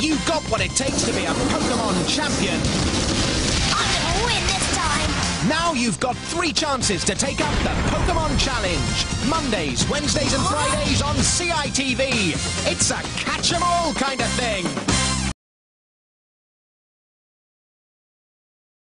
You've got what it takes to be a Pokemon champion. I'm gonna win this time! Now you've got three chances to take up the Pokemon Challenge. Mondays, Wednesdays, and Fridays on CITV. It's a catch 'em all kind of thing.